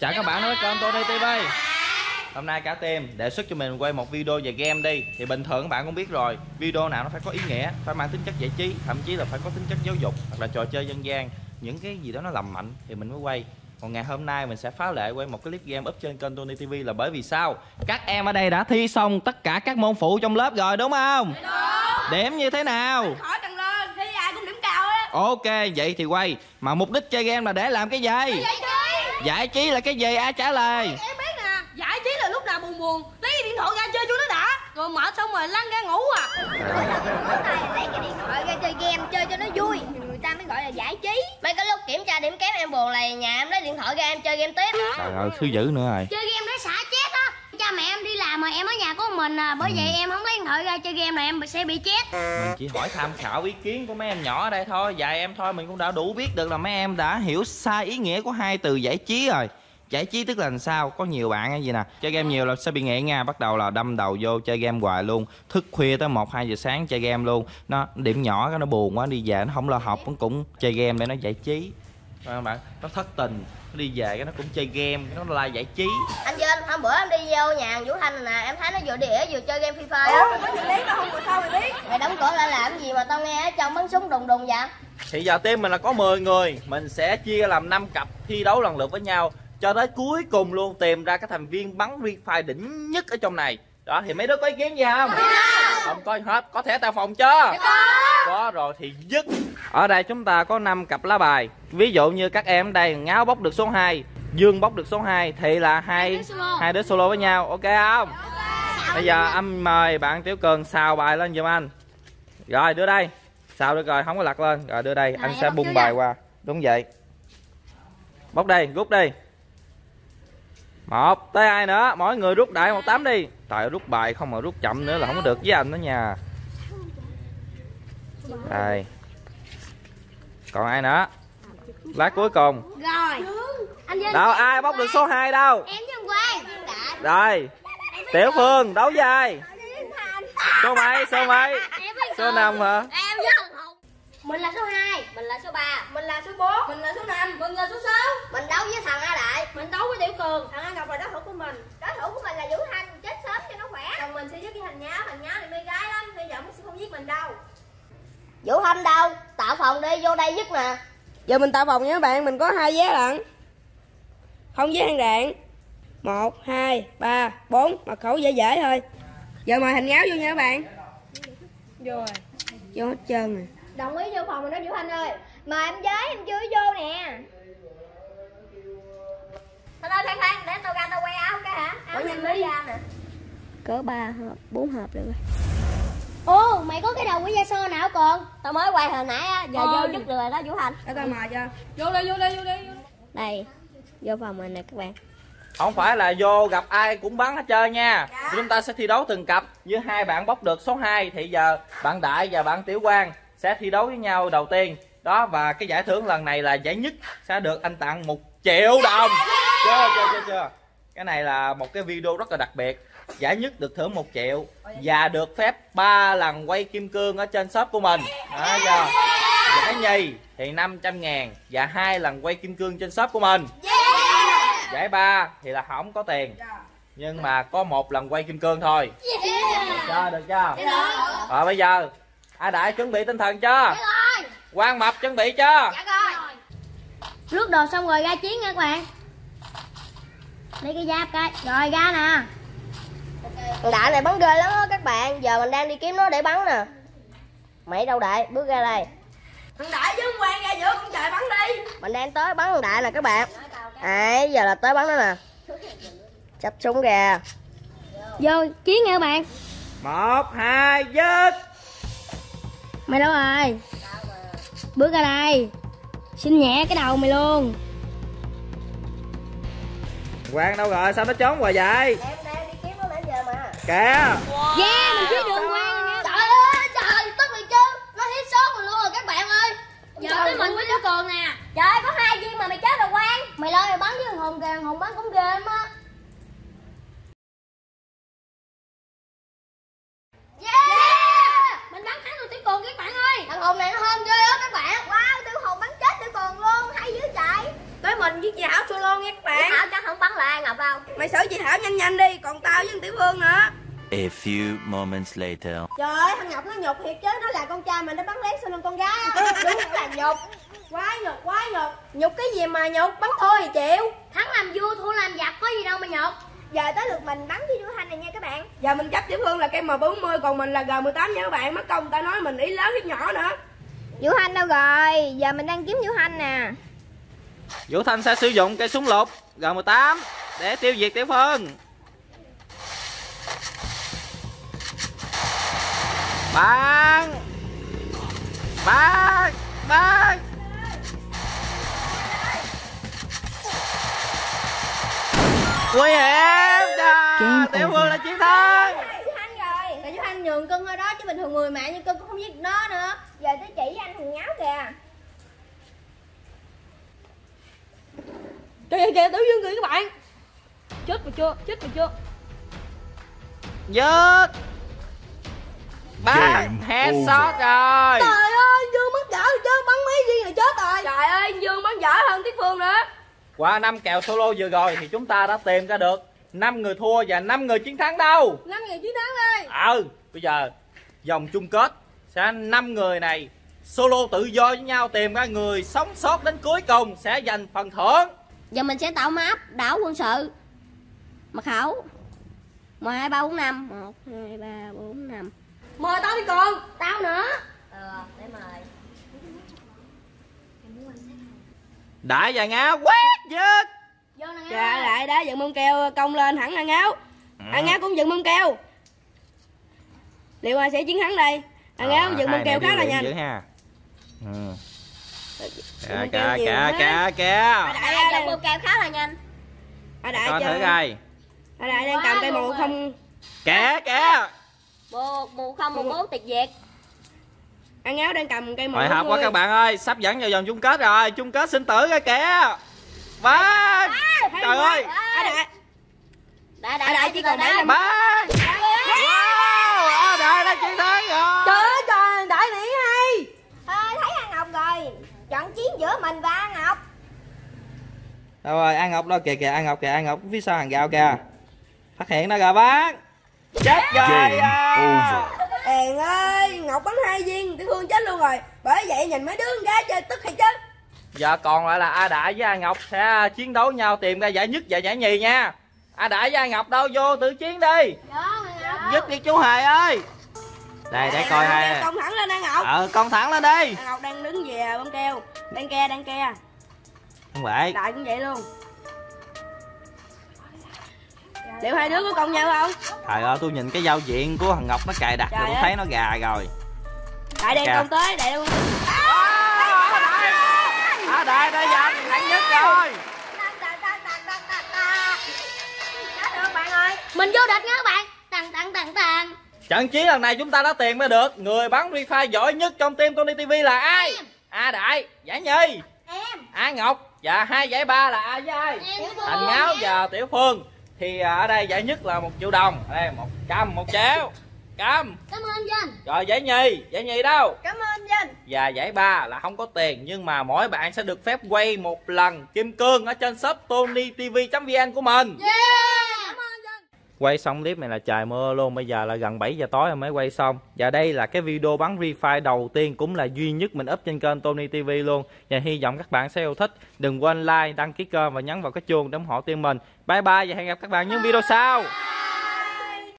Chào các bạn đến với kênh Tony TV Hôm nay cả team đề xuất cho mình quay một video về game đi Thì bình thường các bạn cũng biết rồi Video nào nó phải có ý nghĩa, phải mang tính chất giải trí Thậm chí là phải có tính chất giáo dục Hoặc là trò chơi dân gian Những cái gì đó nó lầm mạnh thì mình mới quay còn ngày hôm nay mình sẽ phá lệ quay một cái clip game up trên kênh Tony TV là bởi vì sao? Các em ở đây đã thi xong tất cả các môn phụ trong lớp rồi đúng không? Đúng. Điểm như thế nào? Khỏi cần lên, thi ai cũng điểm cao á. Ok, vậy thì quay. Mà mục đích chơi game là để làm cái gì? Giải trí là cái gì? Ai trả lời? Em biết nè, giải trí là lúc nào buồn buồn, lấy cái điện thoại ra chơi cho nó đã. Rồi mở xong rồi lăn ra ngủ à. lấy cái điện thoại ra chơi game chơi cho nó vui người ta mới gọi là giải trí mấy cái lúc kiểm tra điểm kém em buồn là nhà em lấy điện thoại ra em chơi game tiếp Trời ơi, thứ dữ nữa rồi. chơi game để xả cha mẹ em đi làm mà em ở nhà có một mình à. Bởi vậy em không lấy điện thoại ra chơi game là em sẽ bị chết. Mình chỉ hỏi tham khảo ý kiến của mấy em nhỏ ở đây thôi. Dạy em thôi mình cũng đã đủ biết được là mấy em đã hiểu sai ý nghĩa của hai từ giải trí rồi. Giải trí tức là làm sao? Có nhiều bạn cái gì nè. Chơi game nhiều là sẽ bị nghiện nha. Bắt đầu là đâm đầu vô chơi game hoài luôn. Thức khuya tới 1-2 giờ sáng chơi game luôn. Nó điểm nhỏ cái nó buồn quá đi về Nó không lo học nó cũng chơi game để nó giải trí Không bạn? Nó thất tình Nó đi về cái nó cũng chơi game Nó là giải trí anh Vinh hôm bữa em đi vô nhà Vũ Thanh nè em thấy nó vừa đi ỉa vừa chơi game FIFA á Có chuyện lý nó không rồi sao mày biết? mày đóng cửa lại làm gì mà tao nghe ở trong bắn súng đùng đùng vậy Thì giờ team mình là có 10 người Mình sẽ chia làm 5 cặp thi đấu lần lượt với nhau Cho tới cuối cùng luôn tìm ra các thành viên bắn Free Fire đỉnh nhất ở trong này Đó thì mấy đứa có ý kiến gì không? Không có gì hết Có thẻ tài phòng chưa? Có rồi thì dứt. Ở đây chúng ta có 5 cặp lá bài. Ví dụ như các em ở đây Ngáo bóc được số 2 Dương bóc được số 2 Thì là hai hai đứa solo. với nhau. Ok không? Bây giờ âm mời bạn Tiểu Cường xào bài lên giùm anh. Rồi đưa đây. Xào được rồi không có lật lên. Rồi đưa đây. Anh sẽ bung bài qua. Đúng vậy. Bóc đây rút đi. Một tới hai nữa? Mỗi người rút đại một tấm đi. Tại rút bài không mà rút chậm nữa là không có được với anh đó nha đây. Còn ai nữa? Lát cuối cùng. Rồi. Đâu ai bóc được số 2 đâu? Em Quang. Rồi. Tiểu phương đấu với ai? Số mấy số mấy? Số năm hả? Em với thằng Hùng mình là số 2 mình là số 3 Mình là số 4, mình là số 5, mình là số 6. mình đấu với thằng A Đại Mình đấu với Tiểu Cường, thằng An Ngọc là đối thủ của mình. đối thủ của mình là Vũ Thanh. Chết sớm cho nó khỏe. Còn mình sẽ giết cái thằng nháo, thằng nháo thì mê gái lắm, bây giờ nó sẽ không giết mình đâu. Vũ Thanh đâu tạo phòng đi vô đây dứt nè Giờ mình tạo phòng nha các bạn, mình có hai vé lận. Không vé hàng đạn. 1 2 3 4, mật khẩu dễ dễ thôi. Giờ mời thằng nháo vô nha các bạn. Vô rồi. Vô hết trơn rồi. đồng ý vô phòng rồi đó Vũ Thanh ơi mời em với em chưa vô nè Thanh ơi khoan khoan để tao ra tao quay áo cái hả áo nhanh mới ra nè Cỡ 3 hộp, 4 hộp được rồi. ô đầu của da xô nào còn tao mới quay hồi nãy á giờ Ôi. vô dứt rồi đó Vũ Thanh Để tao mời cho. Vô đây, vô đây, vô đây. Vô đây. vô phòng rồi nè các bạn. Không phải là vô gặp ai cũng bắn hết trơn nha. Chúng ta sẽ thi đấu từng cặp. Với hai bạn bóc được số 2 thì giờ bạn đại và bạn tiểu quang sẽ thi đấu với nhau đầu tiên. Đó và cái giải thưởng lần này là giải nhất sẽ được anh tặng một triệu đồng. Chưa chưa chưa chưa. Cái này là một cái video rất là đặc biệt giải nhất được thưởng một triệu và được phép 3 lần quay kim cương ở trên shop của mình. Đó chưa giải nhì thì 500 ngàn và hai lần quay kim cương trên shop của mình. Giải ba thì là không có tiền nhưng mà có một lần quay kim cương thôi. Được chưa được chưa? Rồi bây giờ ai đại chuẩn bị tinh thần chưa? Quan mập chuẩn bị chưa? Rước đồ xong rồi ra chiến nha các bạn. Lấy cái giáp cái. Rồi ra nè Thằng đại này bắn ghê lắm á các bạn. Giờ mình đang đi kiếm nó để bắn nè. Mày đâu đại? Bước ra đây. Thằng Đại với ông Quang ra giữa con trời bắn đi. mình đang tới bắn thằng đại nè các bạn. Đấy giờ là tới bắn nó nè. Chắp súng kìa vô chiến nha các bạn. Một hai dứt. Mày đâu rồi? Bước ra đây. Xin nhẹ cái đầu mày luôn. Quang đâu rồi? Sao nó trốn hoài vậy kìa. Yeah mình biết đường quang rồi nha. Trời ơi trời tức rồi chứ nó hit sót mình luôn rồi các bạn ơi. Giờ tới mình với đứa cường nè. Trời ơi có hai viên mà mày chết rồi quang. Mày lo mày bắn với thằng hùng kìa thằng hùng bắn cũng ghê lắm á. Yeah! Mình bắn thắng được tiểu cường các bạn ơi. Thằng Hùng này nó hơn ghê á các bạn. Wow, tiểu Hùng bắn chết tiểu cường luôn Hay dữ trời Tới mình với chị Thảo solo nha các bạn. Thảo cho không mày xử chị Thảo nhanh nhanh đi còn tao với Tiểu Phương nữa A few moments later. Trời ơi, thằng Ngọc nó nhục thiệt chứ, nó là con trai mà nó bắn lén sau lưng con gái á. Đúng là nhục. Quá nhục, quá nhục. Nhục cái gì mà nhục, bắn thôi thì chịu. Thắng làm vua, thua làm giặc, có gì đâu mà nhục. Giờ tới lượt mình bắn video hành này nha các bạn. giờ mình chấp Tiểu Phương là cây M40 còn mình là G18 nha các bạn mất công ta nói mình ý lớn hiếp nhỏ nữa Vũ Hành đâu rồi? Giờ mình đang kiếm Vũ Hành nè. Vũ Thanh sẽ sử dụng cây súng lục G18 để tiêu diệt Tiểu Phương. Bắn! Bắn! Bắn! Nguy hiểm! À, Tiểu Phương là chiến thắng! Là Vũ Hành nhường cưng thôi đó chứ bình thường người mẹ như cưng cũng không giết được nó nữa. Giờ tới chỉ với anh thằng nháo kìa. Kìa kìa Tiểu Dương kìa các bạn chết mà chưa chết mà chưa Dứt! Bắn! Headshot rồi! trời ơi Dương bắn dở rồi chứ bắn mấy viên là chết rồi trời ơi Dương bắn dở hơn Tiểu Phương nữa Qua năm kèo solo vừa rồi thì chúng ta đã tìm ra được 5 người thua và 5 người chiến thắng đâu. năm ngày chiến thắng ơi Ờ, bây giờ vòng chung kết sẽ 5 người này solo tự do với nhau tìm ra người sống sót đến cuối cùng sẽ giành phần thưởng. Giờ mình sẽ tạo map đảo quân sự. Mật khẩu. 1 2 3 4 5. 1 2 3 4 5. mời tao đi con Tao nữa. Ờ, để mời. Đại và ngã quét dứt. Vô nè. dạ lại đã dựng mông keo công lên thẳng ăn áo ăn áo cũng dựng mông keo liệu ai sẽ chiến thắng đây ăn áo dựng mông keo khá là nhanh ha. Ừ. Kìa kìa kìa kìa kìa. Đại chọn bơm keo khá là nhanh. à đại Coi thử coi. à đại đang cầm cây màu không Kìa kìa. Một một không một bốn tuyệt diệt. ăn áo đang cầm cây màu Hồi hộp quá các bạn ơi, sắp dẫn vào vòng chung kết rồi, chung kết sinh tử rồi kìa. Bắn! Trời ơi, đại Đại đại chỉ còn để làm- bắn! Wow, à, đại đã chiến thắng rồi. trời ơi trời đại này hay Ơi, thấy An Ngọc rồi. Trận chiến giữa mình và An Ngọc. Đâu rồi, An Ngọc đâu kìa kìa, An Ngọc kìa, An Ngọc phía sau hàng rào kìa. Phát hiện nó rồi bắn. Chết rồi. À. Èn ơi, Ngọc bắn hai viên, Tiểu Phương chết luôn rồi. Bởi vậy nhìn mấy đứa con gái chơi tức hay chứ. Giờ còn lại là A Đại với A Ngọc sẽ chiến đấu nhau tìm ra giải nhất và giải nhì nha. A Đại với A Ngọc đâu vô tự chiến đi. Vô, An Ngọc. Dứt đi chú Hề ơi. Đây để coi hai. Công thẳng lên An Ngọc. Ờ con thẳng lên đi. An Ngọc đang đứng về bông keo. Đang ke, đang ke. Không phải. Đại cũng vậy luôn. Liệu hai đứa có công nhau không? Trời ơi tôi nhìn cái giao diện của thằng Ngọc nó cài đặt rồi tôi thấy nó gà rồi. Đại đang Kìa. công tới, đại đang A Đại đã giành hạng nhất rồi. Mình vô địch nha các bạn. Tặng tặng tặng tặng. Trận chiến lần này chúng ta đã tìm ra được người bắn Free Fire giỏi nhất trong team Tony TV là ai? A Đại, giải nhì. Em. A Ngọc và hai giải ba là ai với ai? Em Thành. Ngáo và Tiểu Phương. Thì à, ở đây giải nhất là một triệu đồng. Ở đây một trăm, một triệu. Cầm. Cảm ơn Vinh. Rồi giải nhì, giải nhì đâu? Cảm ơn Vinh. Và giải ba là không có tiền nhưng mà mỗi bạn sẽ được phép quay một lần kim cương ở trên shop tonytv.vn của mình. Yeah. Quay xong clip này là trời mưa luôn, bây giờ là gần 7 giờ tối rồi mới quay xong. Và đây là cái video bắn refi đầu tiên cũng là duy nhất mình up trên kênh Tony TV luôn. Và hy vọng các bạn sẽ yêu thích. Đừng quên like, đăng ký kênh và nhấn vào cái chuông để ủng hộ team mình. Bye bye và hẹn gặp các bạn những video sau.